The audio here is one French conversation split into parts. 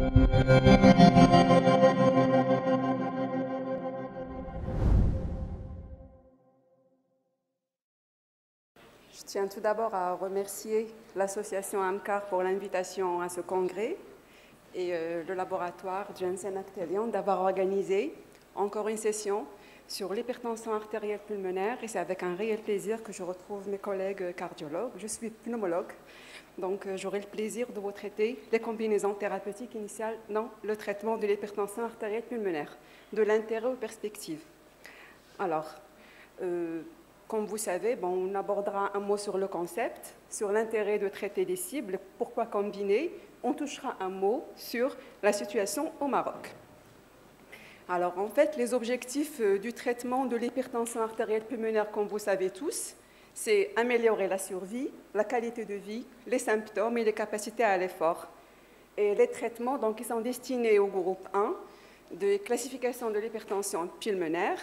Je tiens tout d'abord à remercier l'association AMCAR pour l'invitation à ce congrès et euh, le laboratoire Jensen Actelion d'avoir organisé encore une session sur l'hypertension artérielle pulmonaire et c'est avec un réel plaisir que je retrouve mes collègues cardiologues. Je suis pneumologue, donc euh, j'aurai le plaisir de vous traiter les combinaisons thérapeutiques initiales dans le traitement de l'hypertension artérielle pulmonaire, de l'intérêt aux perspectives. Alors, euh, comme vous savez, bon, on abordera un mot sur le concept, sur l'intérêt de traiter des cibles, pourquoi combiner. On touchera un mot sur la situation au Maroc. Alors en fait, les objectifs euh, du traitement de l'hypertension artérielle pulmonaire, comme vous savez tous, c'est améliorer la survie, la qualité de vie, les symptômes et les capacités à l'effort. Et les traitements donc, sont destinés au groupe 1 de classification de l'hypertension pulmonaire.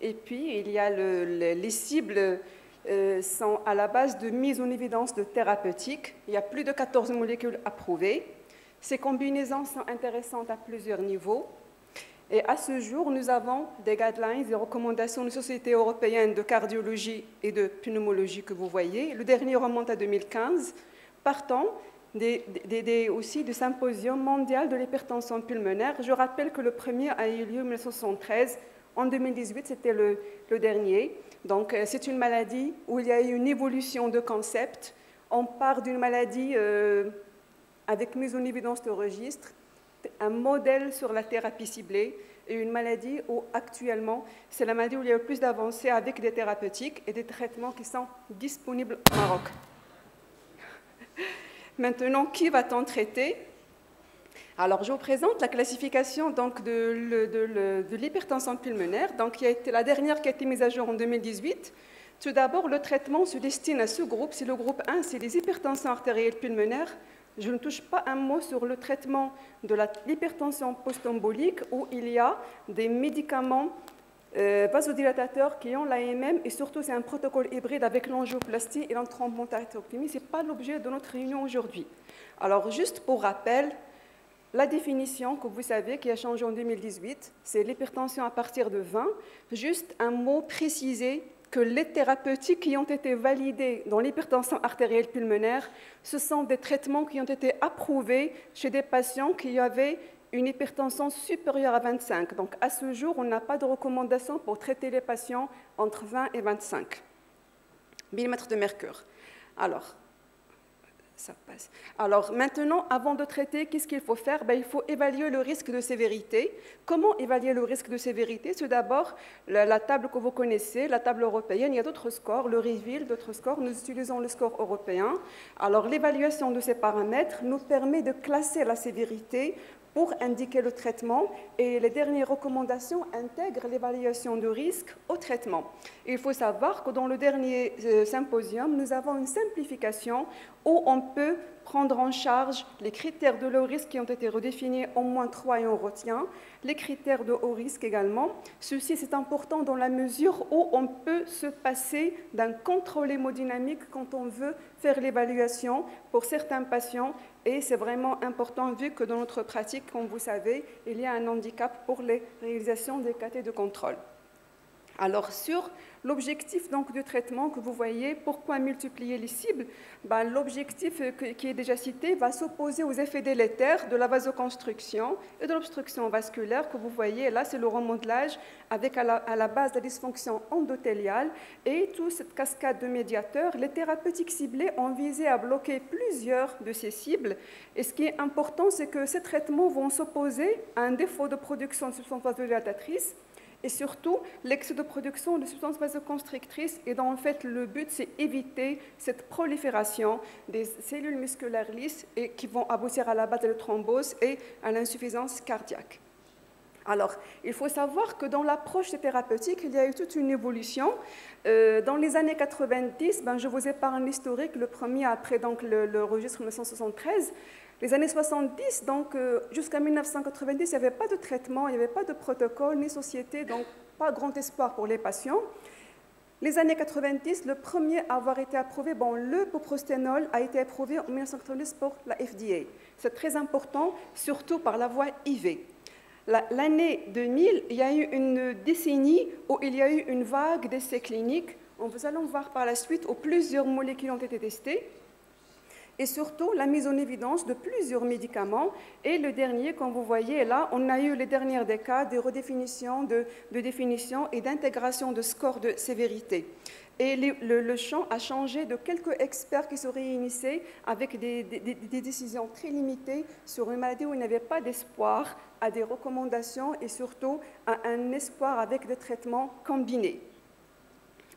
Et puis, il y a les cibles euh, sont à la base de mise en évidence de thérapeutiques. Il y a plus de 14 molécules approuvées. Ces combinaisons sont intéressantes à plusieurs niveaux. Et à ce jour, nous avons des guidelines, des recommandations de Société européenne de cardiologie et de pneumologie que vous voyez. Le dernier remonte à 2015, partant aussi du symposium mondial de l'hypertension pulmonaire. Je rappelle que le premier a eu lieu en 1973. En 2018, c'était le, dernier. Donc, euh, c'est une maladie où il y a eu une évolution de concept. On part d'une maladie euh, avec mise en évidence de registre un modèle sur la thérapie ciblée et une maladie où actuellement, c'est la maladie où il y a le plus d'avancées avec des thérapeutiques et des traitements qui sont disponibles au Maroc. Maintenant, qui va-t-on traiter? Alors, je vous présente la classification donc, de, l'hypertension pulmonaire, donc, qui a été la dernière qui a été mise à jour en 2018. Tout d'abord, le traitement se destine à ce groupe. C'est le groupe 1, c'est les hypertensions artérielles pulmonaires je ne touche pas un mot sur le traitement de l'hypertension post-embolique où il y a des médicaments euh, vasodilatateurs qui ont l'AMM et surtout c'est un protocole hybride avec l'angioplastie et l'entrombontarectomie. Ce n'est pas l'objet de notre réunion aujourd'hui. Alors juste pour rappel, la définition que vous savez qui a changé en 2018, c'est l'hypertension à partir de 20. Juste un mot précisé que les thérapeutiques qui ont été validés dans l'hypertension artérielle pulmonaire, ce sont des traitements qui ont été approuvés chez des patients qui avaient une hypertension supérieure à 25. Donc à ce jour, on n'a pas de recommandation pour traiter les patients entre 20 et 25 mm de mercure. Alors, ça passe. Alors maintenant, avant de traiter, qu'est-ce qu'il faut faire? Ben, Il faut évaluer le risque de sévérité. Comment évaluer le risque de sévérité? C'est d'abord la, table que vous connaissez, la table européenne. Il y a d'autres scores, le reveal, d'autres scores. Nous utilisons le score européen. Alors l'évaluation de ces paramètres nous permet de classer la sévérité pour indiquer le traitement et les dernières recommandations intègrent l'évaluation de risque au traitement. Il faut savoir que dans le dernier euh, symposium, nous avons une simplification où on peut prendre en charge les critères de low risque qui ont été redéfinis au moins trois et on retient, les critères de haut risque également. Ceci, c'est important dans la mesure où on peut se passer d'un contrôle hémodynamique quand on veut faire l'évaluation pour certains patients et c'est vraiment important vu que dans notre pratique, comme vous savez, il y a un handicap pour les réalisations des KT de contrôle. Alors sur l'objectif donc du traitement que vous voyez, pourquoi multiplier les cibles ben, L'objectif euh, qui est déjà cité va s'opposer aux effets délétères de la vasoconstruction et de l'obstruction vasculaire que vous voyez là, c'est le remodelage avec à la, base la dysfonction endothéliale et toute cette cascade de médiateurs. Les thérapeutiques ciblées ont visé à bloquer plusieurs de ces cibles et ce qui est important, c'est que ces traitements vont s'opposer à un défaut de production de substances vasodilatatrices et surtout l'excès de production de substances vasoconstrictrices. Et dans en fait, le but, c'est éviter cette prolifération des cellules musculaires lisses et qui vont aboutir à la base de la thrombose et à l'insuffisance cardiaque. Alors, il faut savoir que dans l'approche thérapeutique, il y a eu toute une évolution. Euh, dans les années 90, ben, je vous épargne l'historique, le premier après donc, le registre 1973, les années 70, donc euh, jusqu'à 1990, il n'y avait pas de traitement, il n'y avait pas de protocole ni société, donc pas grand espoir pour les patients. Les années 90, le premier à avoir été approuvé, bon, le poprosténol a été approuvé en 1990 pour la FDA. C'est très important, surtout par la voie IV. L'année 2000, il y a eu une décennie où il y a eu une vague d'essais cliniques. Nous allons voir par la suite où plusieurs molécules ont été testées et surtout la mise en évidence de plusieurs médicaments. Et le dernier, comme vous voyez là, on a eu les derniers des cas de redéfinition, de, définition et d'intégration de scores de sévérité. Et le, champ a changé de quelques experts qui se réunissaient avec des, des décisions très limitées sur une maladie où il n'y avait pas d'espoir à des recommandations et surtout à un espoir avec des traitements combinés.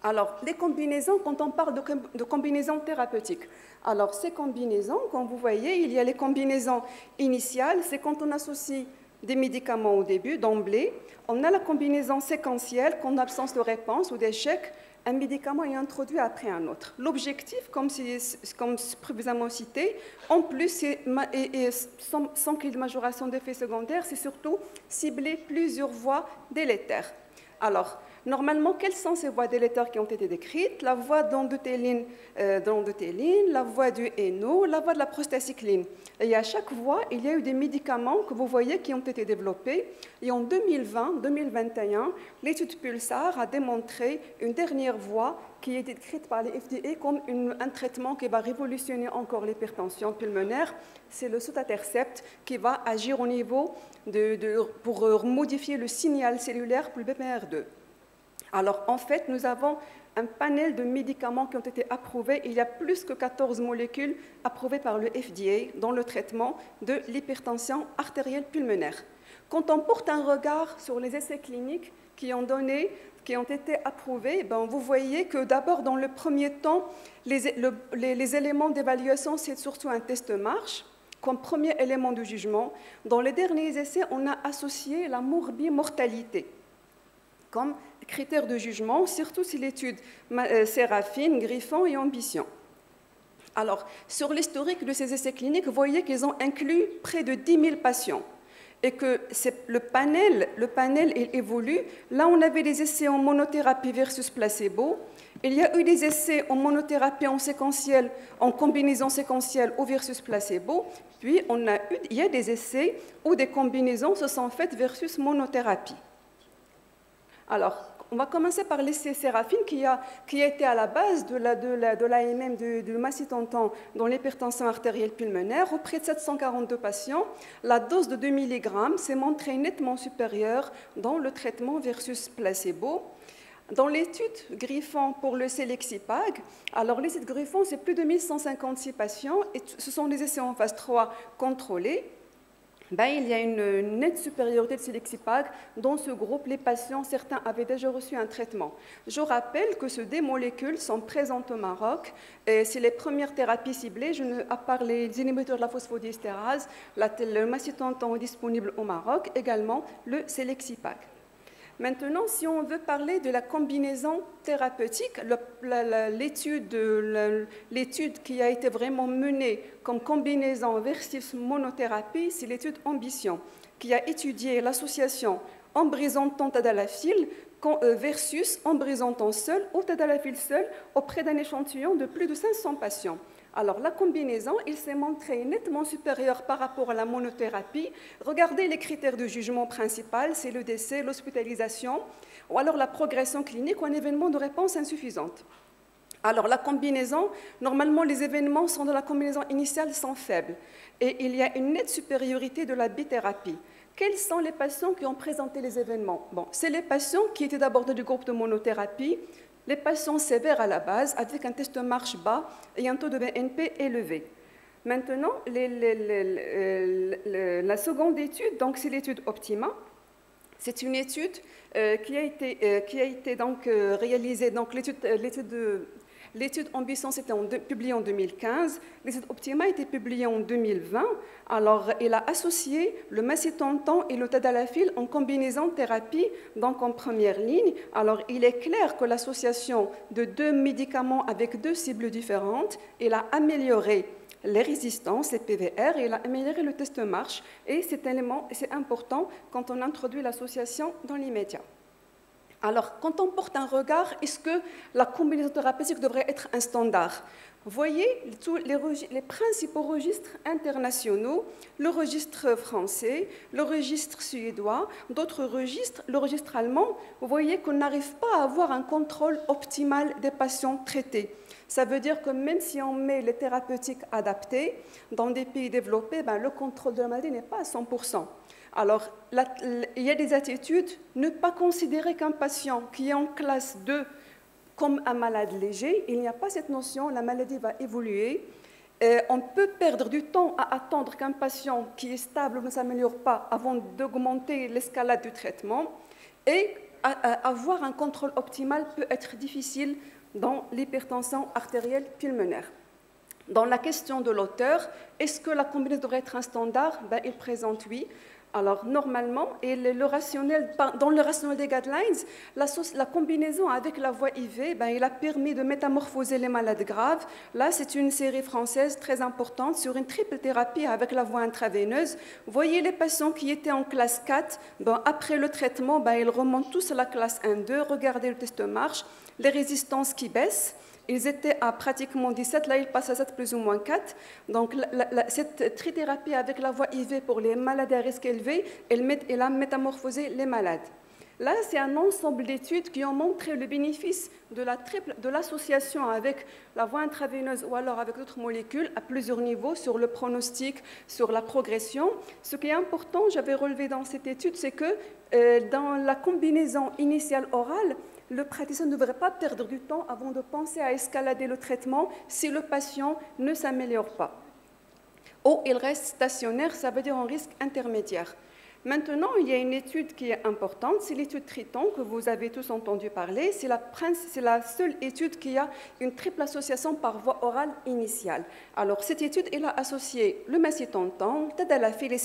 Alors, les combinaisons, quand on parle de, combinaisons thérapeutiques, alors ces combinaisons, comme vous voyez, il y a les combinaisons initiales, c'est quand on associe des médicaments au début, d'emblée. On a la combinaison séquentielle, qu'en absence de réponse ou d'échec, un médicament est introduit après un autre. L'objectif, comme, comme précédemment cité, en plus, et, sans, sans qu'il y ait de majoration d'effets secondaires, c'est surtout cibler plusieurs voies délétères. Alors, Normalement, quelles sont ces voies délétères qui ont été décrites? La voie d'endothéline, euh, la voie du héno, la voie de la prostacycline. Et à chaque voie, il y a eu des médicaments que vous voyez qui ont été développés. Et en 2020-2021, l'étude Pulsar a démontré une dernière voie qui est décrite par les FDA comme un traitement qui va révolutionner encore l'hypertension pulmonaire. C'est le sotatercept qui va agir au niveau pour modifier le signal cellulaire pour le BPR2. Alors en fait, nous avons un panel de médicaments qui ont été approuvés. Il y a plus que 14 molécules approuvées par le FDA dans le traitement de l'hypertension artérielle pulmonaire. Quand on porte un regard sur les essais cliniques qui ont donné qui ont été approuvés, ben vous voyez que d'abord, dans le premier temps, les, les éléments d'évaluation, c'est surtout un test marche comme premier élément de jugement. Dans les derniers essais, on a associé la morbimortalité comme critères de jugement, surtout si l'étude euh, Séraphine, Griffon et Ambition. Alors, sur l'historique de ces essais cliniques, vous voyez qu'ils ont inclus près de 10 000 patients et que le panel, le panel évolue. Là, on avait des essais en monothérapie versus placebo. Il y a eu des essais en monothérapie en séquentiel, en combinaison séquentielle ou versus placebo. Puis, on a eu, il y a des essais où des combinaisons se sont faites versus monothérapie. Alors, on va commencer par l'essai Séraphine qui a, qui été à la base de l'AMM de, de, de, dans l'hypertension artérielle pulmonaire. Auprès de 742 patients, la dose de 2 mg s'est montrée nettement supérieure dans le traitement versus placebo. Dans l'étude Griffon pour le Selexipag, alors l'étude Griffon, c'est plus de 1156 patients et ce sont des essais en phase 3 contrôlés. Ben, il y a une nette supériorité de Silexipag. Dans ce groupe, les patients, certains avaient déjà reçu un traitement. Je rappelle que ces deux molécules sont présentes au Maroc. C'est les premières thérapies ciblées, à part les inhibiteurs de la phosphodiesterase, le macitentan est disponible au Maroc, également le Selexipag. Maintenant, si on veut parler de la combinaison thérapeutique, l'étude qui a été vraiment menée comme combinaison versus monothérapie, c'est l'étude Ambition, qui a étudié l'association embrisantant tadalafil euh, versus embrisantant seul ou tadalafil seul auprès d'un échantillon de plus de 500 patients. Alors la combinaison, il s'est montré nettement supérieur par rapport à la monothérapie. Regardez les critères de jugement principal, c'est le décès, l'hospitalisation, ou alors la progression clinique ou un événement de réponse insuffisante. Alors la combinaison, normalement les événements sont de la combinaison initiale sont faibles et il y a une nette supériorité de la bithérapie. Quels sont les patients qui ont présenté les événements? Bon, c'est les patients qui étaient d'abord du groupe de monothérapie, les patients sévères à la base avec un test de marche bas et un taux de BNP élevé. Maintenant, la seconde étude, donc c'est l'étude Optima. C'est une étude euh, qui a été, euh, qui a été donc euh, réalisée, donc l'étude de L'étude Ambition, c'était publiée en 2015. L'étude Optima a été publiée en 2020. Alors, elle a associé le macitentan et le tadalafil en combinaison thérapie, donc en première ligne. Alors, il est clair que l'association de deux médicaments avec deux cibles différentes, elle a amélioré les résistances, les PVR, et elle a amélioré le test de marche. Et cet élément, c'est important quand on introduit l'association dans l'immédiat. Alors, quand on porte un regard, est-ce que la combinaison thérapeutique devrait être un standard? Vous voyez tous les, principaux registres internationaux, le registre français, le registre suédois, d'autres registres, le registre allemand, vous voyez qu'on n'arrive pas à avoir un contrôle optimal des patients traités. Ça veut dire que même si on met les thérapeutiques adaptées, dans des pays développés, ben, le contrôle de la maladie n'est pas à 100%. Alors, il y a des attitudes, ne pas considérer qu'un patient qui est en classe 2 comme un malade léger, il n'y a pas cette notion, la maladie va évoluer. on peut perdre du temps à attendre qu'un patient qui est stable ne s'améliore pas avant d'augmenter l'escalade du traitement. Et avoir un contrôle optimal peut être difficile dans l'hypertension artérielle pulmonaire. Dans la question de l'auteur, est-ce que la combinaison devrait être un standard? Ben, Il présente oui. Alors, normalement, dans le rationnel des guidelines, la, combinaison avec la voie IV, ben, il a permis de métamorphoser les malades graves. Là, c'est une série française très importante sur une triple thérapie avec la voie intraveineuse. Voyez les patients qui étaient en classe 4, ben, après le traitement, ben, ils remontent tous à la classe 1-2. Regardez le test de marche, les résistances qui baissent. Ils étaient à pratiquement 17, là ils passent à 7 plus ou moins 4. Donc cette trithérapie avec la voie IV pour les malades à risque élevé, elle, elle a métamorphosé les malades. Là, c'est un ensemble d'études qui ont montré le bénéfice de l'association avec la voie intraveineuse ou alors avec d'autres molécules à plusieurs niveaux sur le pronostic, sur la progression. Ce qui est important, j'avais relevé dans cette étude, c'est que euh, dans la combinaison initiale orale, le praticien ne devrait pas perdre du temps avant de penser à escalader le traitement si le patient ne s'améliore pas. Ou il reste stationnaire, ça veut dire un risque intermédiaire. Maintenant, il y a une étude qui est importante, c'est l'étude Triton que vous avez tous entendu parler. C'est la, la, seule étude qui a une triple association par voie orale initiale. Alors, cette étude, elle a associé le macétontan, tadalafil et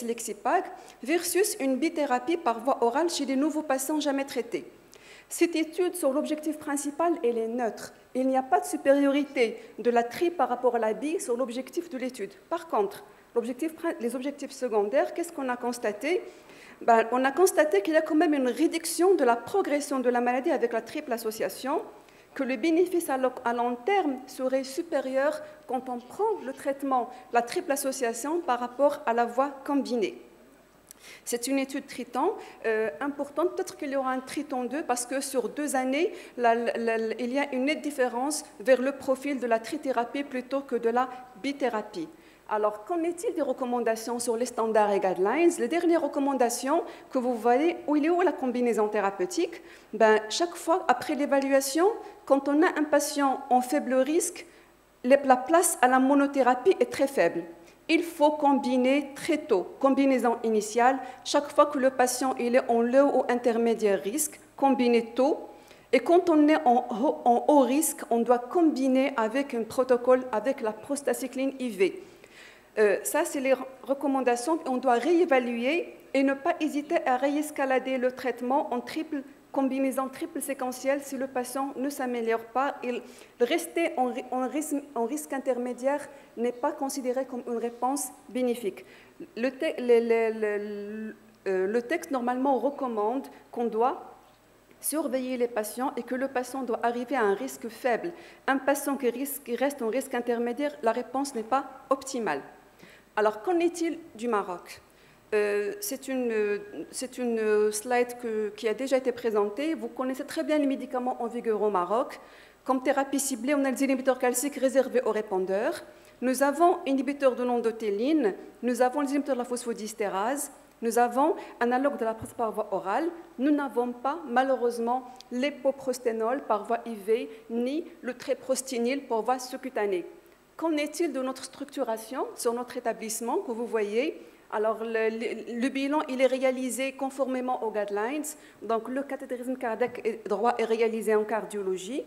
versus une bithérapie par voie orale chez des nouveaux patients jamais traités. Cette étude sur l'objectif principal, elle est neutre. Il n'y a pas de supériorité de la tri par rapport à la bi sur l'objectif de l'étude. Par contre, les objectifs secondaires, qu'est-ce qu'on a constaté? Ben, On a constaté qu'il y a quand même une réduction de la progression de la maladie avec la triple association, que le bénéfice à long terme serait supérieur quand on prend le traitement, la triple association, par rapport à la voie combinée. C'est une étude Triton euh, importante. Peut-être qu'il y aura un Triton 2 parce que sur deux années, il y a une nette différence vers le profil de la trithérapie plutôt que de la bithérapie. Alors, qu'en est-il des recommandations sur les standards et guidelines? Les dernières recommandations que vous voyez, où il est où la combinaison thérapeutique? Ben, Chaque fois, après l'évaluation, quand on a un patient en faible risque, la place à la monothérapie est très faible il faut combiner très tôt, combinaison initiale, chaque fois que le patient est en low ou intermédiaire risque, combiner tôt. Et quand on est en, haut risque, on doit combiner avec un protocole avec la prostacycline IV. Euh, ça, c'est les recommandations. On doit réévaluer et ne pas hésiter à réescalader le traitement en triple combinaison triple séquentielle si le patient ne s'améliore pas. Il, rester en, risque, intermédiaire n'est pas considéré comme une réponse bénéfique. Le, euh, le texte normalement recommande qu'on doit surveiller les patients et que le patient doit arriver à un risque faible. Un patient qui, risque, qui reste en risque intermédiaire, la réponse n'est pas optimale. Alors, qu'en est-il du Maroc? Euh, c'est une, une, slide qui a déjà été présentée. Vous connaissez très bien les médicaments en vigueur au Maroc. Comme thérapie ciblée, on a des inhibiteurs calciques réservés aux répondeurs. Nous avons inhibiteurs de l'endothéline, nous avons les inhibiteurs de la phosphodistérase, nous avons analogue de la par voie orale. Nous n'avons pas, malheureusement, l'époprosténol par voie IV, ni le tréprostinil par voie sous-cutanée. Qu'en est-il de notre structuration sur notre établissement que vous voyez alors, le, bilan, il est réalisé conformément aux guidelines. Donc, le cathétérisme cardiaque droit est réalisé en cardiologie.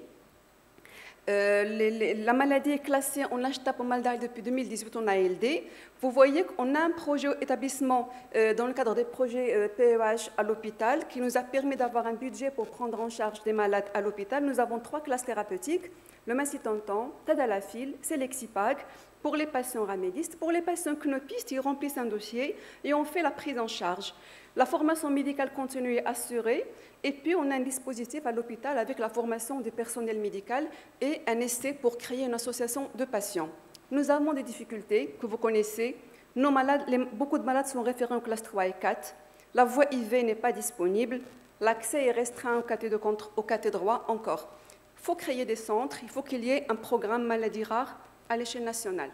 Euh, la maladie est classée en HTAP au Maldaï depuis 2018 en ALD. Vous voyez qu'on a un projet établissement euh, dans le cadre des projets PEH euh, à l'hôpital qui nous a permis d'avoir un budget pour prendre en charge des malades à l'hôpital. Nous avons trois classes thérapeutiques, le macitantan, tadalafil, Selexipag Pour les patients ramédistes, pour les patients knopistes, ils remplissent un dossier et on fait la prise en charge. La formation médicale continue est assurée et puis on a un dispositif à l'hôpital avec la formation du personnel médical et un essai pour créer une association de patients. Nous avons des difficultés que vous connaissez. Beaucoup de malades sont référés en classe 3 et 4. La voie IV n'est pas disponible. L'accès est restreint au caté, droit encore. Il faut créer des centres, il faut qu'il y ait un programme maladie rare à l'échelle nationale.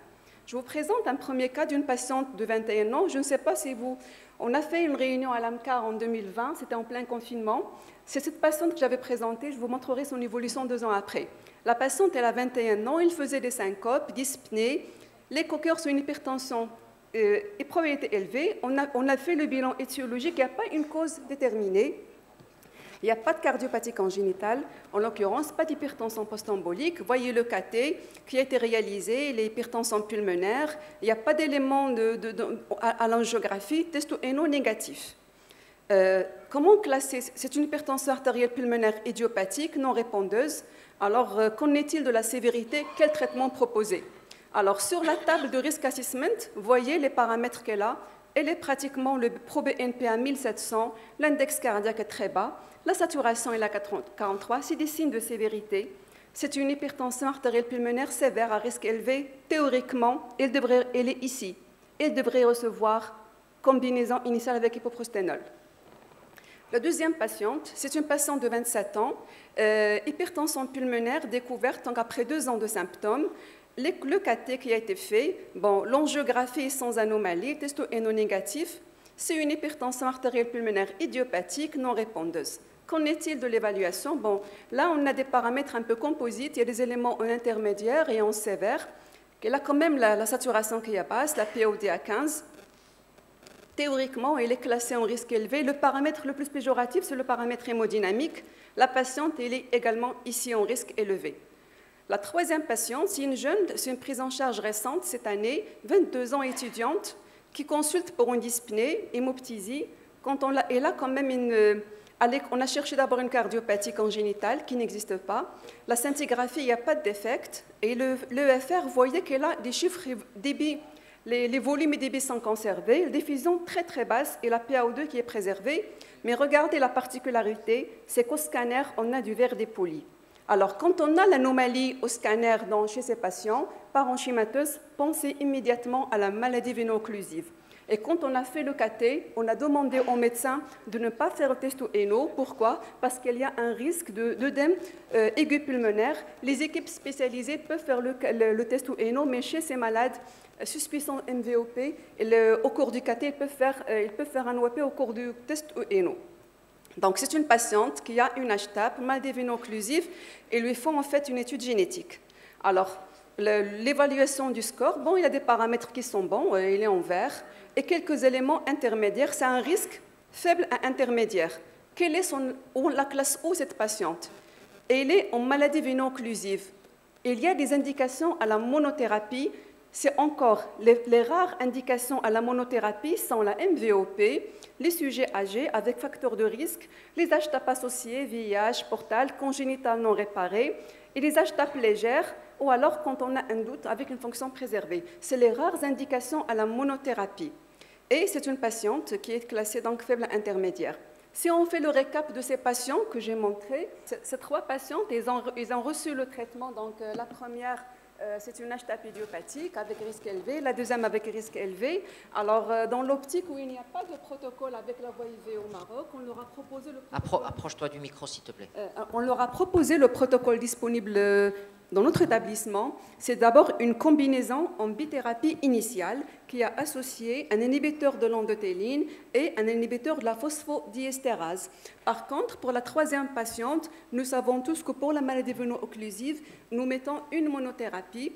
Je vous présente un premier cas d'une patiente de 21 ans. Je ne sais pas si vous... On a fait une réunion à l'AMCAR en 2020, c'était en plein confinement. C'est cette patiente que j'avais présentée, je vous montrerai son évolution deux ans après. La patiente, elle a 21 ans, il faisait des syncopes, dyspnées, les coqueurs sont une hypertension euh, et probabilité élevée. On a, on a fait le bilan étiologique, il n'y a pas une cause déterminée. Il n'y a pas de cardiopathie congénitale, en l'occurrence, pas d'hypertension post-embolique. Voyez le KT qui a été réalisé, l'hypertension pulmonaire. Il n'y a pas d'éléments à, l'angiographie, testo non négatif. Euh, comment classer? C'est une hypertension artérielle pulmonaire idiopathique, non répondeuse. Alors, euh, qu'en est-il de la sévérité? Quel traitement proposer? Alors, sur la table de risk assessment, voyez les paramètres qu'elle a. Elle est pratiquement le ProBNP à 1700, l'index cardiaque est très bas. La saturation est à 43, c'est des signes de sévérité. C'est une hypertension artérielle pulmonaire sévère à risque élevé. Théoriquement, elle, devrait, est ici. Elle devrait recevoir combinaison initiale avec hypoprosténol. La deuxième patiente, c'est une patiente de 27 ans, euh, hypertension pulmonaire découverte après deux ans de symptômes. Le, KT qui a été fait, bon, l'angiographie sans anomalie, testo négatif, c'est une hypertension artérielle pulmonaire idiopathique non répondeuse. Qu'en est-il de l'évaluation? Bon, là, on a des paramètres un peu composites. Il y a des éléments en intermédiaire et en sévère. Elle a quand même la, saturation qui est basse, la POD à 15. Théoriquement, elle est classée en risque élevé. Le paramètre le plus péjoratif, c'est le paramètre hémodynamique. La patiente, elle est également ici en risque élevé. La troisième patiente, c'est une jeune, c'est une prise en charge récente cette année, 22 ans étudiante, qui consulte pour une dyspnée, hémoptysie. Quand on a, elle a quand même une on a cherché d'abord une cardiopathie congénitale qui n'existe pas. La scintigraphie, il n'y a pas de défect. Et l'EFR, vous voyez qu'elle a des chiffres débit. Les, les, volumes et débits sont conservés, la diffusion très très basse et la PaO2 qui est préservée. Mais regardez la particularité, c'est qu'au scanner, on a du verre dépoli. Alors, quand on a l'anomalie au scanner chez ces patients, par enchimateuse, pensez immédiatement à la maladie véno-occlusive. Et quand on a fait le KT, on a demandé au médecin de ne pas faire le test au NO. Pourquoi? Parce qu'il y a un risque d'œdème euh, aigu pulmonaire. Les équipes spécialisées peuvent faire le, test au NO, mais chez ces malades euh, MVOP, au cours du KT, ils peuvent, faire, euh, ils peuvent faire un OAP au cours du test au NO. Donc, c'est une patiente qui a une HTAP, mal véno occlusive, et lui font en fait une étude génétique. Alors, l'évaluation du score, bon, il y a des paramètres qui sont bons, il est en vert et quelques éléments intermédiaires. C'est un risque faible à intermédiaire. Quelle est son, la classe O cette patiente? Elle est en maladie véno-occlusive. Il y a des indications à la monothérapie. C'est encore les, rares indications à la monothérapie sont la MVOP, les sujets âgés avec facteurs de risque, les HTAP associés, VIH, portal, congénital non réparé, et les HTAP légères, ou alors quand on a un doute avec une fonction préservée. C'est les rares indications à la monothérapie. Et c'est une patiente qui est classée donc faible intermédiaire. Si on fait le récap de ces patients que j'ai montrés, ces trois patientes, ils ont, ils ont, reçu le traitement. Donc euh, la première, c'est une HTAP idiopathique avec risque élevé, la deuxième avec risque élevé. Alors euh, dans l'optique où il n'y a pas de protocole avec la voie IV au Maroc, on leur a proposé le Approche-toi du micro s'il te plaît. on leur a proposé le protocole disponible dans notre établissement, c'est d'abord une combinaison en bithérapie initiale qui a associé un inhibiteur de l'endothéline et un inhibiteur de la phosphodiesterase. Par contre, pour la troisième patiente, nous savons tous que pour la maladie véno-occlusive, nous mettons une monothérapie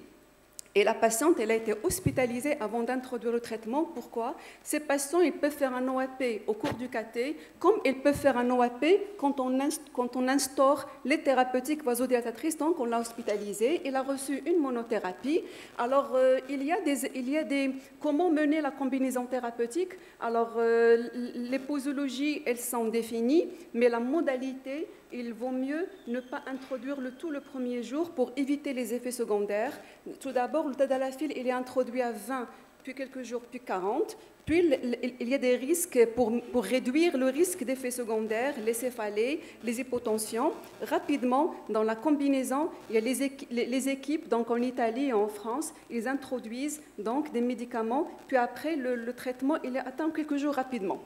et la patiente, elle a été hospitalisée avant d'introduire le traitement. Pourquoi? Ces patients, ils peuvent faire un OAP au cours du KT, comme ils peuvent faire un OAP quand on, quand instaure les thérapeutiques vasodilatatrices. Donc, on l'a hospitalisé, il a reçu une monothérapie. Alors, euh, il, y a des, il y a des... Comment mener la combinaison thérapeutique? Alors, euh, les posologies, elles sont définies, mais la modalité, il vaut mieux ne pas introduire le tout le premier jour pour éviter les effets secondaires. Tout d'abord, le tadalafil, il est introduit à 20, puis quelques jours, puis 40. Puis il y a des risques pour, réduire le risque d'effets secondaires, les céphalées, les hypotensions. Rapidement, dans la combinaison, il y a les, équipes, les équipes donc en Italie et en France, ils introduisent donc des médicaments, puis après le, le traitement, il est atteint quelques jours rapidement.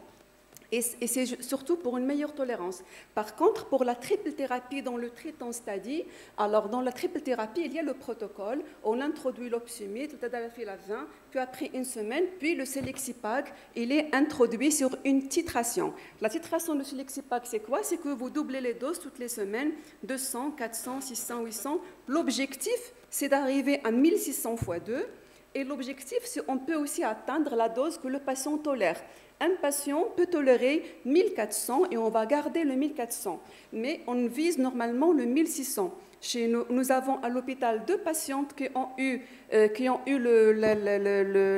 Et, c'est surtout pour une meilleure tolérance. Par contre, pour la triple thérapie dans le traitement stadie, alors dans la triple thérapie, il y a le protocole. On introduit l'opsumide, le tadalafil à 20, puis après une semaine, puis le selexipag, il est introduit sur une titration. La titration de selexipag, c'est quoi? C'est que vous doublez les doses toutes les semaines, 200, 400, 600, 800. L'objectif, c'est d'arriver à 1600 x 2. Et l'objectif, c'est qu'on peut aussi atteindre la dose que le patient tolère un patient peut tolérer 1400 et on va garder le 1400, mais on vise normalement le 1600. Chez nous, nous avons à l'hôpital deux patientes qui ont eu, euh,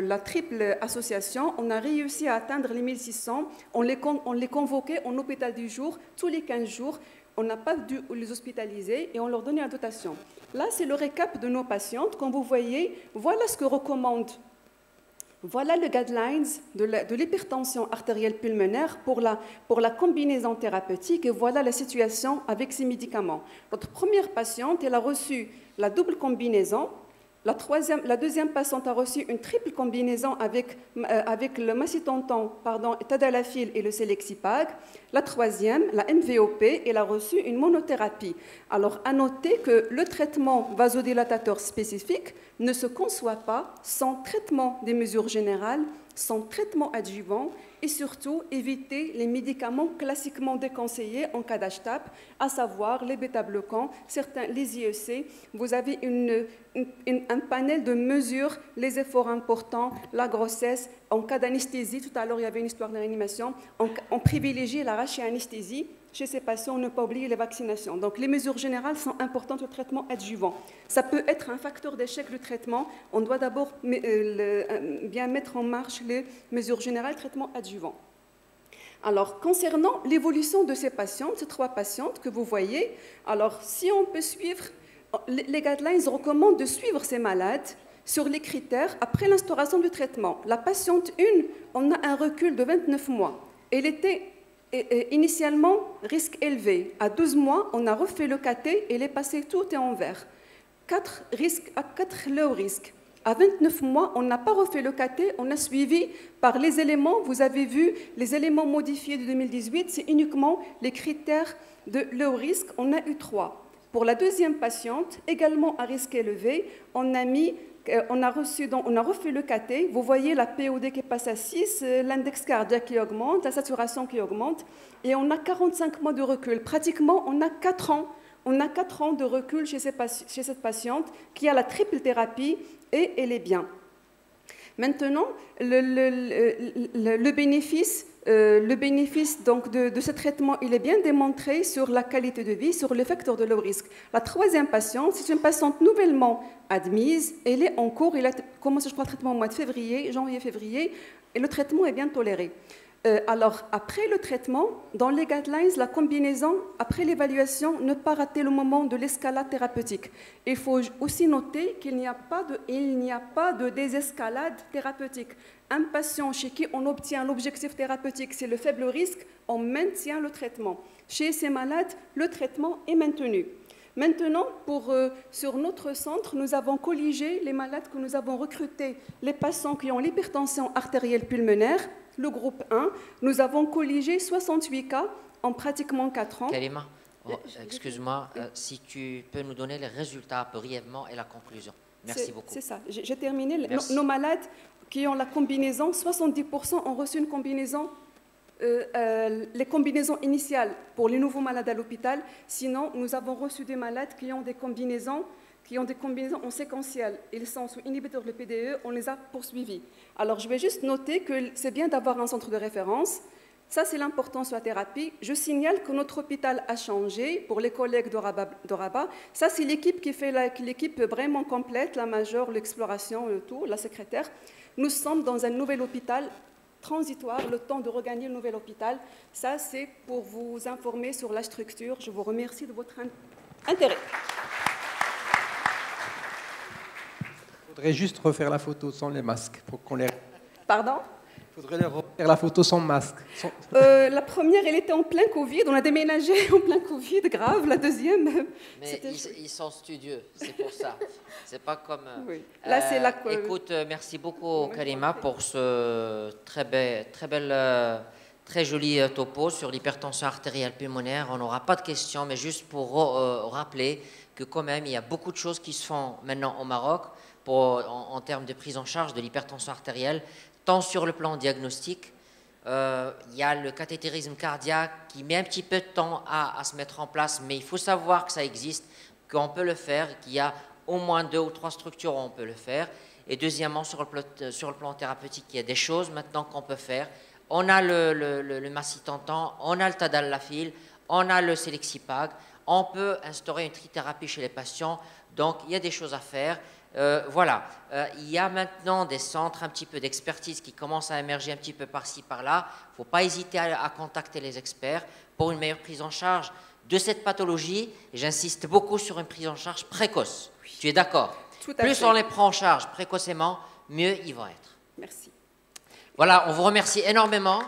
la triple association. On a réussi à atteindre les 1600. On les, on les convoquait en hôpital du jour tous les 15 jours. On n'a pas dû les hospitaliser et on leur donnait la dotation. Là, c'est le récap de nos patientes. Comme vous voyez, voilà ce que recommande voilà le guidelines de l'hypertension artérielle pulmonaire pour la, pour la combinaison thérapeutique et voilà la situation avec ces médicaments. Notre première patiente, elle a reçu la double combinaison la, deuxième patiente a reçu une triple combinaison avec, euh, le macitontan, pardon, tadalafil et le selexipag. La troisième, la MVOP, elle a reçu une monothérapie. Alors, à noter que le traitement vasodilatateur spécifique ne se conçoit pas sans traitement des mesures générales, sans traitement adjuvant et surtout éviter les médicaments classiquement déconseillés en cas d'HTAP, à savoir les bêta-bloquants, certains, les IEC. Vous avez un panel de mesures, les efforts importants, la grossesse. En cas d'anesthésie, tout à l'heure il y avait une histoire de réanimation, on, privilégie l'arraché anesthésie chez ces patients, ne pas oublier les vaccinations. Donc les mesures générales sont importantes au traitement adjuvant. Ça peut être un facteur d'échec du traitement. On doit d'abord euh, euh, bien mettre en marche les mesures générales traitement adjuvant. Alors, concernant l'évolution de ces patientes, ces trois patientes que vous voyez, alors si on peut suivre, les guidelines recommandent de suivre ces malades sur les critères après l'instauration du traitement. La patiente 1, on a un recul de 29 mois. Elle était initialement, risque élevé. À 12 mois, on a refait le KT et elle est passée tout en vert. 4 risques, à 4 low risque. À 29 mois, on n'a pas refait le KT, on a suivi par les éléments, vous avez vu, les éléments modifiés de 2018, c'est uniquement les critères de low risque, on a eu 3. Pour la deuxième patiente, également à risque élevé, on a mis euh, reçu, refait le KT, vous voyez la POD qui passe à 6, euh, l'index cardiaque qui augmente, la saturation qui augmente, et on a 45 mois de recul. Pratiquement, on a 4 ans, on a 4 ans de recul chez cette patiente qui a la triple thérapie et elle est bien. Maintenant, le, bénéfice, euh, le bénéfice donc de, ce traitement, il est bien démontré sur la qualité de vie, sur le facteur de low risque. La troisième patiente, c'est une patiente nouvellement admise, elle est en cours, elle a commencé, le traitement au mois de février, janvier-février, et le traitement est bien toléré. Euh, alors, après le traitement, dans les guidelines, la combinaison, après l'évaluation, ne pas rater le moment de l'escalade thérapeutique. Il faut aussi noter qu'il n'y a, pas de, désescalade thérapeutique. Un patient chez qui on obtient l'objectif thérapeutique, c'est le faible risque, on maintient le traitement. Chez ces malades, le traitement est maintenu. Maintenant, pour, euh, sur notre centre, nous avons colligé les malades que nous avons recrutés, les patients qui ont l'hypertension artérielle pulmonaire, le groupe 1, nous avons colligé 68 cas en pratiquement 4 ans. Kalima, oh, excuse-moi, euh, si tu peux nous donner les résultats brièvement et la conclusion. Merci beaucoup. C'est ça, j'ai terminé. Nos, malades qui ont la combinaison, 70% ont reçu une combinaison, euh, euh, les combinaisons initiales pour les nouveaux malades à l'hôpital. Sinon, nous avons reçu des malades qui ont des combinaisons qui ont des combinaisons en séquentiel. Ils sont sous inhibiteurs de PDE, on les a poursuivis. Alors, je vais juste noter que c'est bien d'avoir un centre de référence. Ça, c'est l'importance de la thérapie. Je signale que notre hôpital a changé pour les collègues de Rabat. Ça, c'est l'équipe qui fait l'équipe vraiment complète, la majeure, l'exploration, le tout, la secrétaire. Nous sommes dans un nouvel hôpital transitoire, le temps de regagner le nouvel hôpital. Ça, c'est pour vous informer sur la structure. Je vous remercie de votre intérêt. Il faudrait juste refaire la photo sans les masques pour qu'on les... Pardon? Il faudrait refaire la photo sans masque. Euh, la première, elle était en plein Covid. On a déménagé en plein Covid, grave. La deuxième, mais ils, ils, sont studieux, c'est pour ça. c'est pas comme. Euh, oui. Là, c'est la. Euh, écoute, merci beaucoup, Karima, pour ce très bel. Très joli topo sur l'hypertension artérielle pulmonaire. On n'aura pas de questions, mais juste pour rappeler que quand même, il y a beaucoup de choses qui se font maintenant au Maroc en, termes de prise en charge de l'hypertension artérielle, tant sur le plan diagnostique, euh, il y a le cathétérisme cardiaque qui met un petit peu de temps à, se mettre en place, mais il faut savoir que ça existe, qu'on peut le faire, qu'il y a au moins deux ou trois structures où on peut le faire. Et deuxièmement, sur le, le plan thérapeutique, il y a des choses maintenant qu'on peut faire. On a le, le, le, on a le tadalafil, on a le selexipag, on peut instaurer une trithérapie chez les patients. Donc, il y a des choses à faire. Euh, voilà, euh, il y a maintenant des centres un petit peu d'expertise qui commencent à émerger un petit peu par-ci, par-là. Il ne faut pas hésiter à, contacter les experts pour une meilleure prise en charge de cette pathologie. J'insiste beaucoup sur une prise en charge précoce. Tu es d'accord? Plus on les prend en charge précocement, mieux ils vont être. Merci. Voilà, on vous remercie énormément.